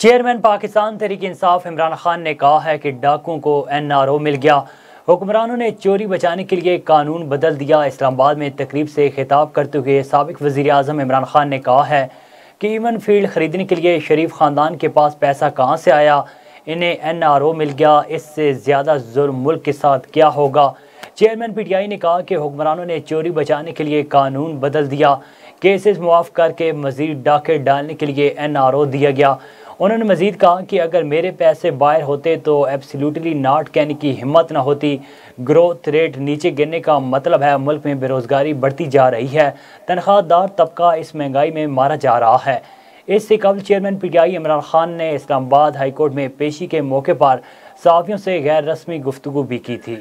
Chairman Pakistan Tehreek Insaf Imran Khan ने कहा है कि डाकुओं को एन आर ओ मिल गया। हुक्मरानों ने चोरी बचाने के लिए कानून बदल दिया। इस्लामाबाद में तकरीब से खिताब करते हुए सबक वजी अजम इमरान खान ने कहा है कि ईवन फ़ील्ड ख़रीदने के लिए शरीफ ख़ानदान के पास पैसा कहाँ से आया? इन्हें एन आर ओ मिल गया। इससे ज़्यादा जुर्म मुल्क के साथ क्या होगा? चेयरमैन पी टी आई ने कहा कि हुक्मरानों ने चोरी बचाने के लिए कानून बदल दिया। केसेस मुआफ़ करके मज़ीद डाके डालने के लिए एन आर ओ दिया गया। उन्होंने मजीद कहा कि अगर मेरे पैसे बाहर होते तो एब्सोल्युटली नॉट कहने की हिम्मत ना होती। ग्रोथ रेट नीचे गिरने का मतलब है मुल्क में बेरोज़गारी बढ़ती जा रही है। तनख्वाहदार तबका इस महँगाई में मारा जा रहा है। इससे कबल chairman P T I Imran Khan ने इस्लामाबाद हाईकोर्ट में पेशी के मौके पर सहाफ़ियों से गैर रस्मी गुफ्तु भी की थी।